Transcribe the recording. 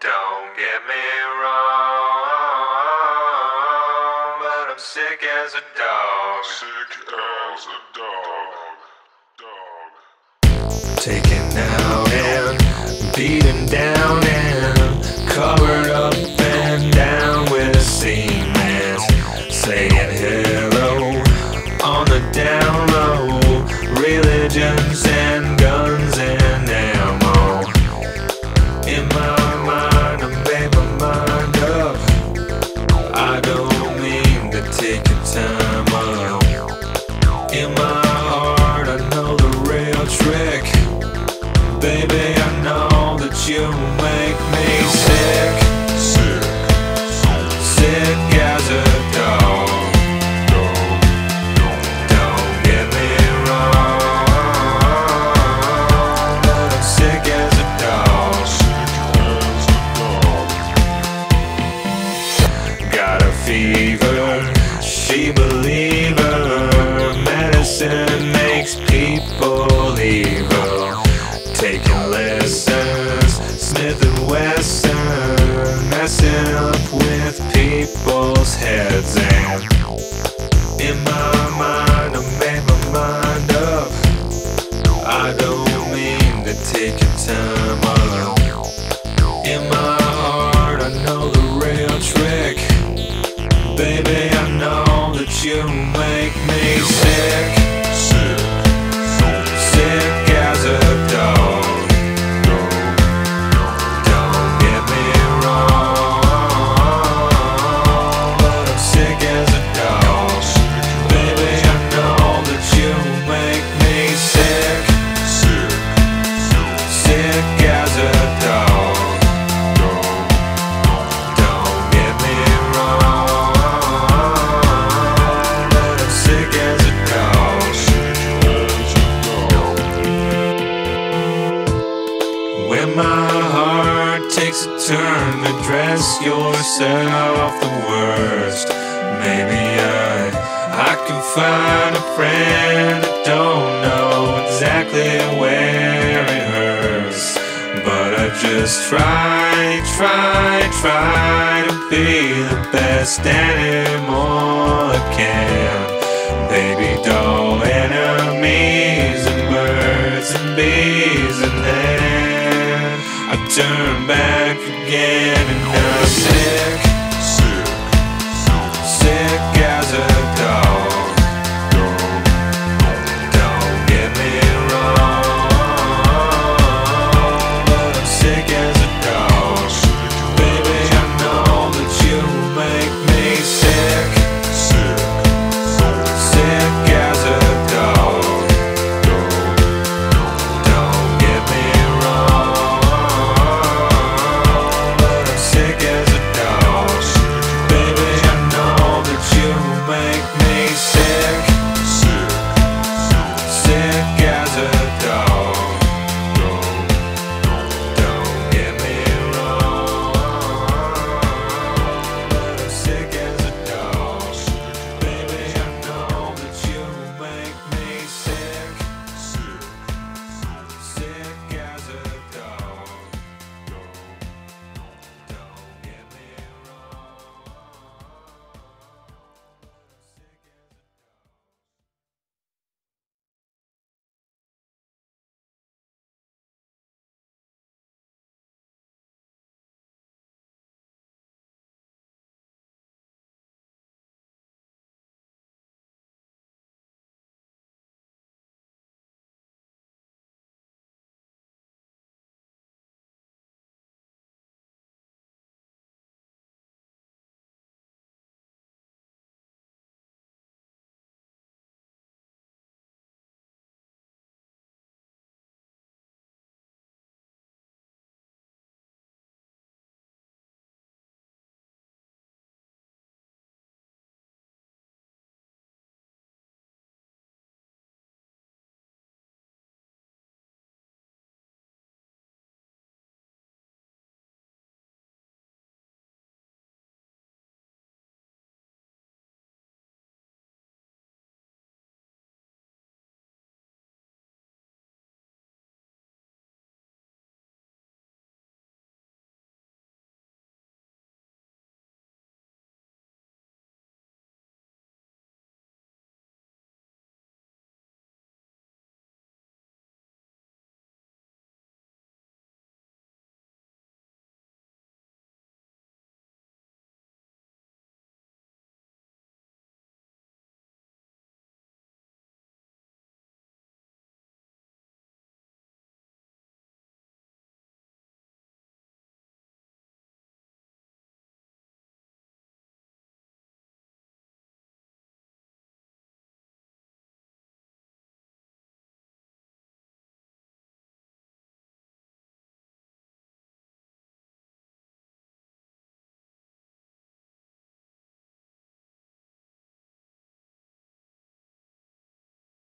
Don't get me wrong, but I'm sick as a dog. Sick as a dog. Dog. Taken out and beaten down and she believer. Medicine makes people evil. With people's heads. And in my mind, I made my mind up. I don't mean to take your time my heart takes a turn to dress yourself the worst, maybe I I can find a friend that don't know exactly where it hurts. But I just try, try, try to be the best animal turn back again and I'm